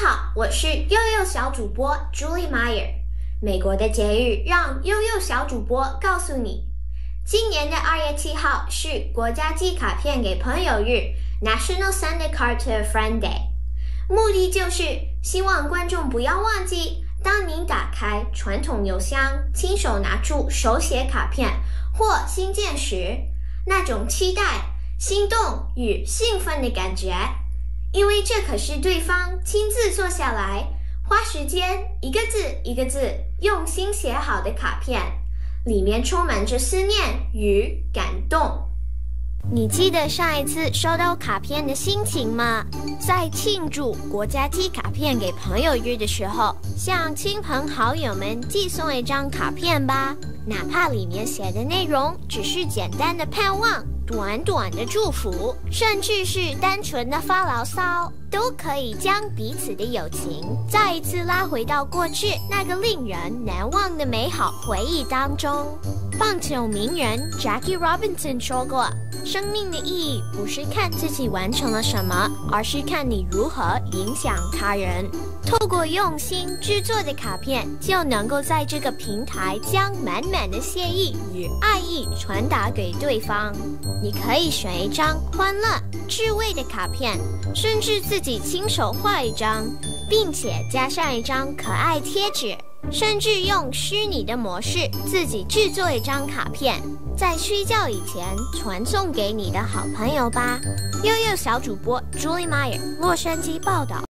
好我是悠悠小主播 Julie Meyer。美国的节日让悠悠小主播告诉你，今年的二月七号是国家寄卡片给朋友日 （National Send a Card to a Friend Day），目的就是希望观众不要忘记，当您打开传统邮箱，亲手拿出手写卡片或信件时，那种期待、心动与兴奋的感觉。因为这可是对方亲自坐下来，花时间一个字一个字用心写好的卡片，里面充满着思念与感动。你记得上一次收到卡片的心情吗？在庆祝国家寄卡片给朋友日的时候，向亲朋好友们寄送一张卡片吧，哪怕里面写的内容只是简单的盼望。短短的祝福，甚至是单纯的发牢骚，都可以将彼此的友情再一次拉回到过去那个令人难忘的美好回忆当中。棒球名人 Jackie Robinson 说过：“生命的意义不是看自己完成了什么，而是看你如何影响他人。”透过用心制作的卡片，就能够在这个平台将满满的谢意与爱意传达给对方。你可以选一张欢乐、趣味的卡片，甚至自己亲手画一张，并且加上一张可爱贴纸，甚至用虚拟的模式自己制作一张卡片，在睡觉以前传送给你的好朋友吧。悠悠小主播 Julie Meyer，洛杉矶报道。